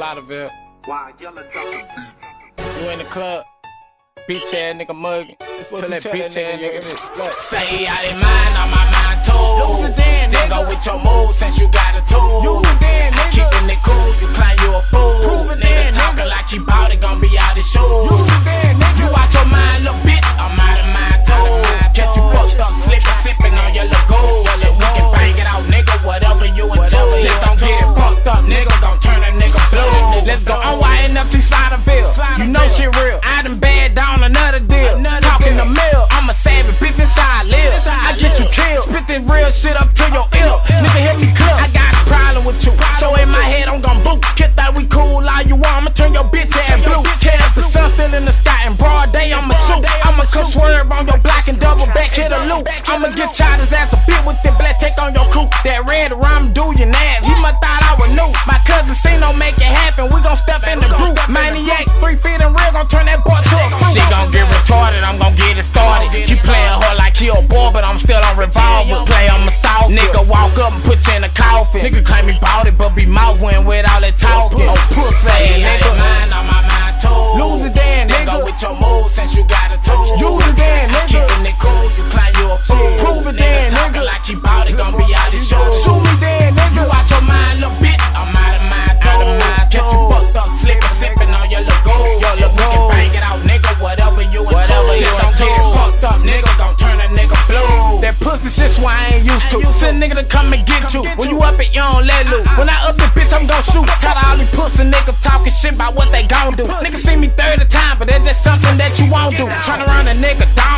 Slyder Vill. Why yellow talking? You in the club, bitch ass nigga mugging. what Tell you that bitch ass nigga, nigga nigga. this. Say out in mind on my mind too. Then, Then nigga. go with your moves since you got a tool. Shit real. I done bad down another deal. Another Talking the mill. I'm a savage, bitch. This how I live. I I get you live. killed. Spit this real shit up to your ear. ear. Nigga, hit me clear. I got a problem with you. So in my head, I'm gon' boot. Kid that we cool, all you want. I'ma turn your bitch ass blue. Care if the sun still in the sky and broad day, I'ma shoot. I'ma come swerve on your block and double back, hit a loop. I'ma get Childish ass a bit with the black, take on your crew. Revolver. Play on my stalker. Nigga walk up and put you in a coffin. Nigga claim he to. Send nigga to come and get you. When you. up it, you don't let loose. When I up it, bitch, I'm gon' shoot. Tell all these pussy niggas talking shit about what they gon' do. Niggas see me 30 times, but that's just something that you won't do. Tryna run a nigga down.